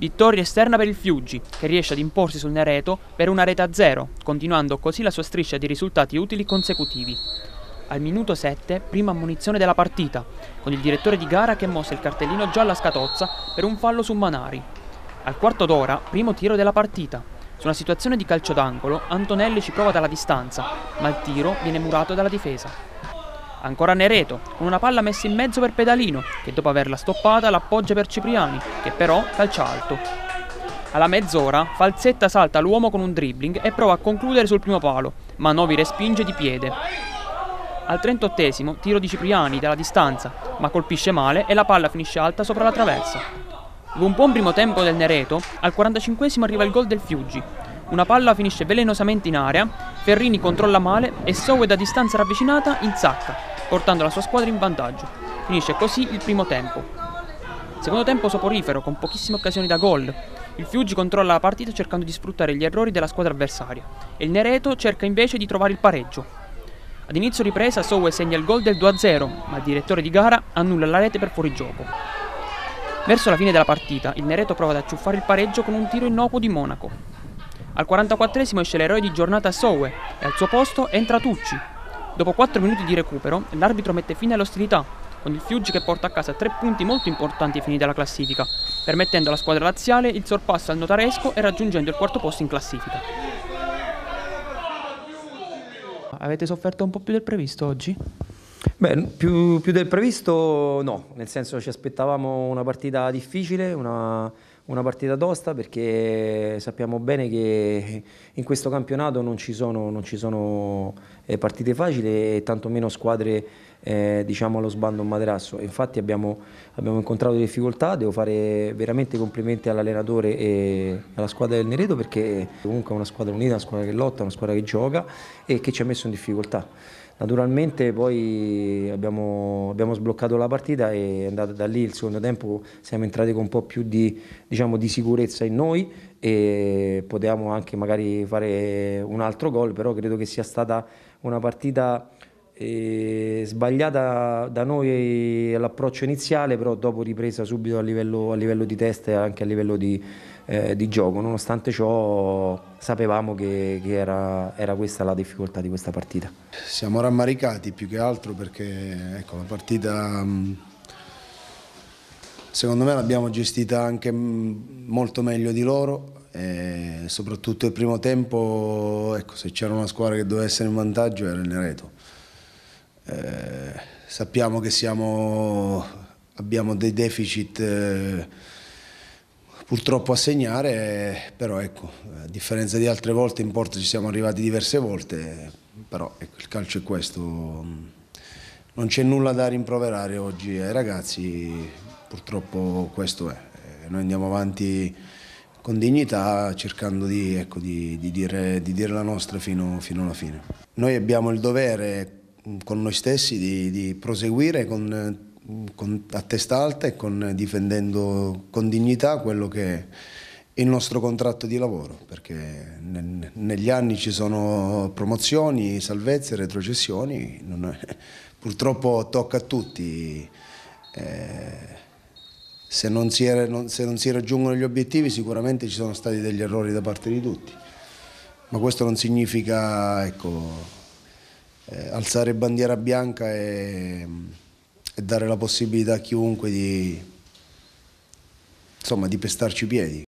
Vittoria esterna per il Fiuggi, che riesce ad imporsi sul Nereto per una rete a zero, continuando così la sua striscia di risultati utili consecutivi. Al minuto 7, prima ammonizione della partita, con il direttore di gara che mossa il cartellino giallo a Scatozza per un fallo su Manari. Al quarto d'ora, primo tiro della partita. Su una situazione di calcio d'angolo, Antonelli ci prova dalla distanza, ma il tiro viene murato dalla difesa. Ancora Nereto, con una palla messa in mezzo per Pedalino, che dopo averla stoppata l'appoggia per Cipriani, che però calcia alto. Alla mezz'ora, Falzetta salta l'uomo con un dribbling e prova a concludere sul primo palo, ma Novi respinge di piede. Al 38 tiro di Cipriani dalla distanza, ma colpisce male e la palla finisce alta sopra la traversa. Dopo un buon primo tempo del Nereto, al 45 arriva il gol del Fiuggi, una palla finisce velenosamente in area, Ferrini controlla male e Sowe da distanza ravvicinata insacca, portando la sua squadra in vantaggio. Finisce così il primo tempo. Secondo tempo soporifero, con pochissime occasioni da gol. Il Fiuggi controlla la partita cercando di sfruttare gli errori della squadra avversaria e il Nereto cerca invece di trovare il pareggio. Ad inizio ripresa Sowe segna il gol del 2-0, ma il direttore di gara annulla la rete per fuorigioco. Verso la fine della partita, il Nereto prova ad acciuffare il pareggio con un tiro innocuo di Monaco. Al 44esimo esce l'eroe di giornata Sowe e al suo posto entra Tucci. Dopo 4 minuti di recupero, l'arbitro mette fine all'ostilità, con il Fiuggi che porta a casa tre punti molto importanti ai fini della classifica, permettendo alla squadra laziale il sorpasso al notaresco e raggiungendo il quarto posto in classifica. Avete sofferto un po' più del previsto oggi? Beh, più, più del previsto no, nel senso ci aspettavamo una partita difficile, una, una partita tosta perché sappiamo bene che in questo campionato non ci sono, non ci sono eh, partite facili e tantomeno squadre eh, diciamo allo sbando un materasso. Infatti abbiamo, abbiamo, incontrato difficoltà, devo fare veramente complimenti all'allenatore e alla squadra del Neredo perché comunque è una squadra unita, una squadra che lotta, una squadra che gioca e che ci ha messo in difficoltà. Naturalmente poi abbiamo, abbiamo, sbloccato la partita e è andato da lì il secondo tempo siamo entrati con un po' più di, diciamo, di sicurezza in noi e potevamo anche magari fare un altro gol, però credo che sia stata una partita eh, sbagliata da noi all'approccio iniziale, però dopo ripresa subito a livello, a livello di testa e anche a livello di, eh, di gioco. Nonostante ciò sapevamo che, che era, era, questa la difficoltà di questa partita. Siamo rammaricati più che altro perché ecco, la partita mm, secondo me l'abbiamo gestita anche mm, molto meglio di loro e soprattutto il primo tempo ecco, se c'era una squadra che doveva essere in vantaggio era il Nereto. Eh, sappiamo che siamo, abbiamo dei deficit eh, purtroppo a segnare, però ecco, a differenza di altre volte in porta ci siamo arrivati diverse volte, però ecco, il calcio è questo, non c'è nulla da rimproverare oggi ai ragazzi, purtroppo questo è, noi andiamo avanti con dignità cercando di, ecco, di, di, dire, di dire, la nostra fino, fino, alla fine. Noi abbiamo il dovere con noi stessi di, proseguire con con, a testa alta e con, difendendo con dignità quello che è il nostro contratto di lavoro, perché nel, negli anni ci sono promozioni, salvezze, retrocessioni, è, purtroppo tocca a tutti. Eh, se, non si, se non si raggiungono gli obiettivi sicuramente ci sono stati degli errori da parte di tutti, ma questo non significa ecco, eh, alzare bandiera bianca e e dare la possibilità a chiunque di, insomma, di pestarci i piedi.